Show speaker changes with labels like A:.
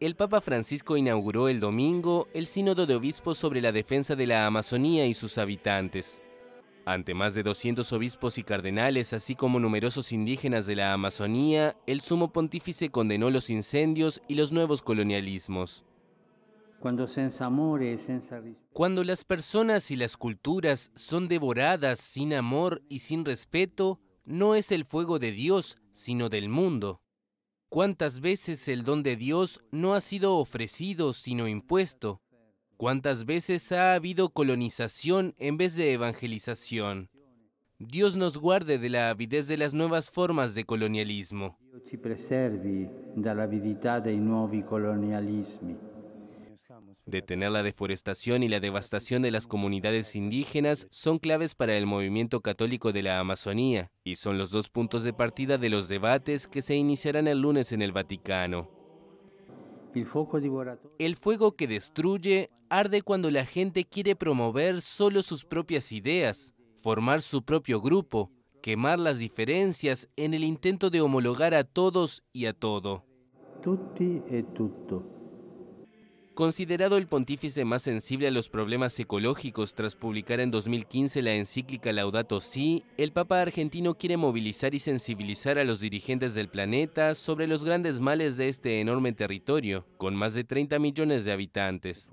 A: el Papa Francisco inauguró el domingo el Sínodo de Obispos sobre la defensa de la Amazonía y sus habitantes. Ante más de 200 obispos y cardenales, así como numerosos indígenas de la Amazonía, el sumo pontífice condenó los incendios y los nuevos colonialismos. Cuando las personas y las culturas son devoradas sin amor y sin respeto, no es el fuego de Dios, sino del mundo. ¿Cuántas veces el don de Dios no ha sido ofrecido sino impuesto? ¿Cuántas veces ha habido colonización en vez de evangelización? Dios nos guarde de la avidez de las nuevas formas de colonialismo. Detener la deforestación y la devastación de las comunidades indígenas son claves para el movimiento católico de la Amazonía y son los dos puntos de partida de los debates que se iniciarán el lunes en el Vaticano. El fuego que destruye arde cuando la gente quiere promover solo sus propias ideas, formar su propio grupo, quemar las diferencias en el intento de homologar a todos y a todo.
B: Tutti e tutto.
A: Considerado el pontífice más sensible a los problemas ecológicos tras publicar en 2015 la encíclica Laudato Si, el Papa argentino quiere movilizar y sensibilizar a los dirigentes del planeta sobre los grandes males de este enorme territorio, con más de 30 millones de habitantes.